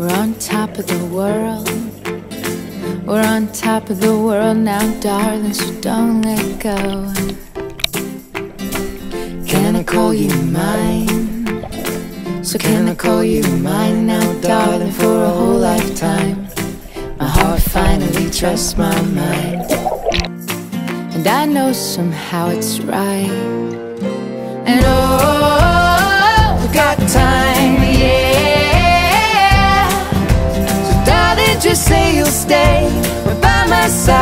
We're on top of the world. We're on top of the world now, darling, so don't let go. Can I call you mine? So can I call you mine now, darling, for a whole lifetime? My heart finally trusts my mind. And I know somehow it's right. Just say you'll stay by my side.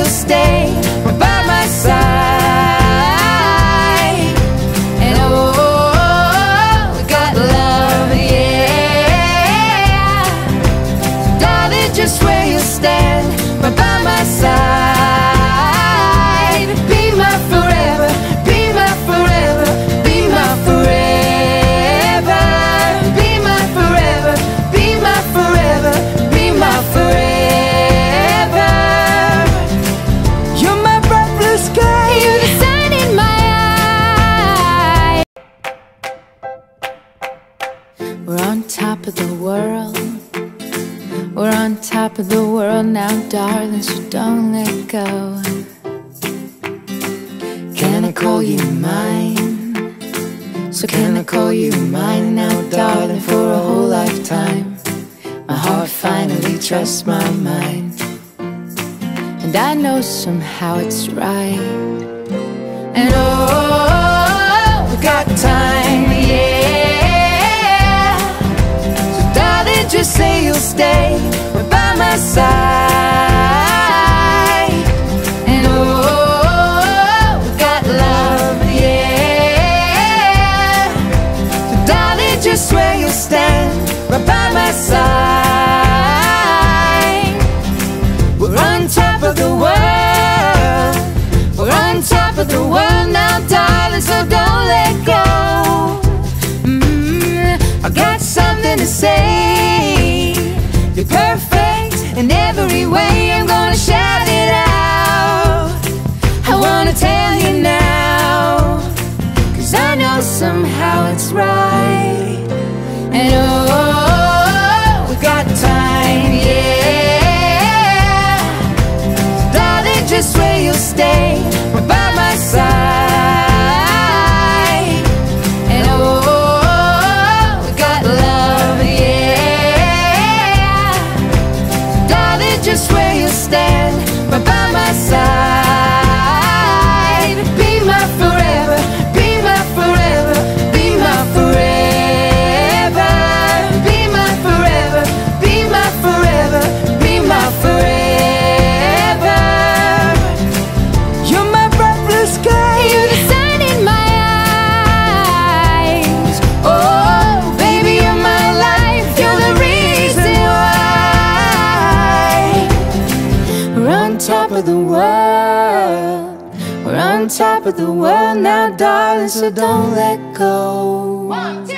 You'll stay top of the world now, darling, so don't let go. Can I call you mine? So can I call you mine now, darling, for a whole lifetime? My heart finally trusts my mind. And I know somehow it's right. And oh, we got time, yeah. So darling, just say you'll stay the world now, darling, so don't let go. Mm, I got something to say. You're perfect in every way. I'm gonna shout it out. I wanna tell you now. Cause I know somehow it's right. And oh, we got time, yeah. Darling, just where you'll stay of the world now, darling, so don't let go. One,